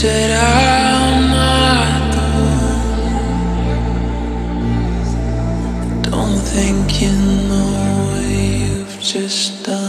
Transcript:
said I'm. Don't think you know what you've just done.